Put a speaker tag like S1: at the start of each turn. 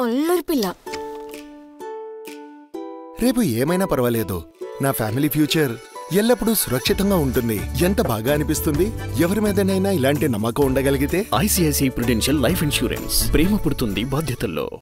S1: అల్లరి పిల్ల.
S2: రేపు ఏమైనా పర్వాలేదు. నా ఫ్యామిలీ ఫ్యూచర్ ఎల్లప్పుడూ సురక్షితంగా ఉంటుంది. ఎంత బాగా అనిపిస్తుంది? ఎవరి మీదనైనా ఇలాంటి నమ్మకం ఉండగలిగితే?
S3: ఐసిఐసిఐ ప్రుడెన్షియల్ లైఫ్ ఇన్సూరెన్స్ ప్రేమ పుడుతుంది బాధ్యతల్లో.